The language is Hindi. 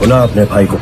बुला अपने भाई को।